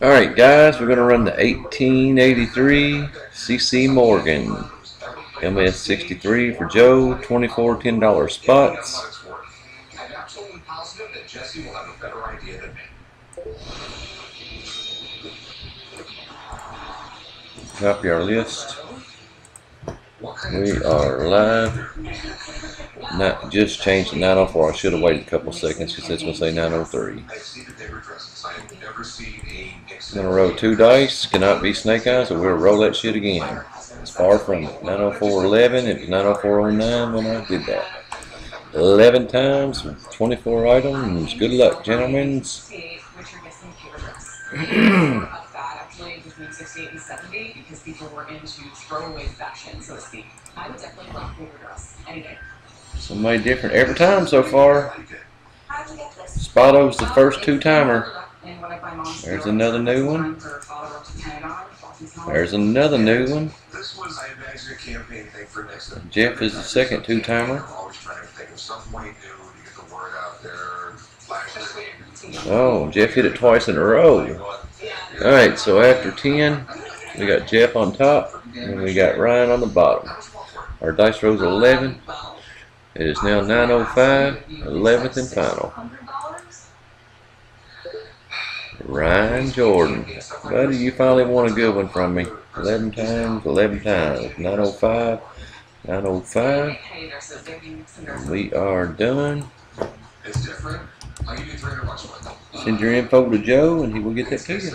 Alright guys, we're going to run the 1883 CC Morgan. MS63 for Joe, 24 $10 spots. I'm positive that Jesse will have a better idea than me. Copy our list. We are live. Not just changed to 904. I should have waited a couple seconds because it's going to say 903. I've seen that they were dresses. I have never seen a Nixon. Gonna roll two dice. Cannot be snake eyes, so we'll roll that shit again. It's far from it. 90411. It was 90409 when I did that. 11 times, 24 items. Good luck, gentlemen. between 68 and 70 because people were into throwaway fashion, so to speak. I would definitely rock paper dress any day. Somebody different every time so far. How'd you get this? Spotto's the first um, two timer. And when I buy mom's There's another new one. time for Spotto up to Pentagon, Flossie's Home. There's another new one. This was, I imagine, campaign thing for Nixon. Jeff is the second two timer. I'm always trying to think of some way new to get the word out there. Flash it. Oh, Jeff hit it twice in a row. Alright, so after 10, we got Jeff on top, and we got Ryan on the bottom. Our dice rolls 11. It is now 9.05, 11th and final. Ryan Jordan. Buddy, you finally won a good one from me. 11 times, 11 times. 9.05, 9.05. Hey, there's a baby mix in there. We are done. It's different. I'll give you 300 bucks for it. Send your info to Joe, and he will get that to you.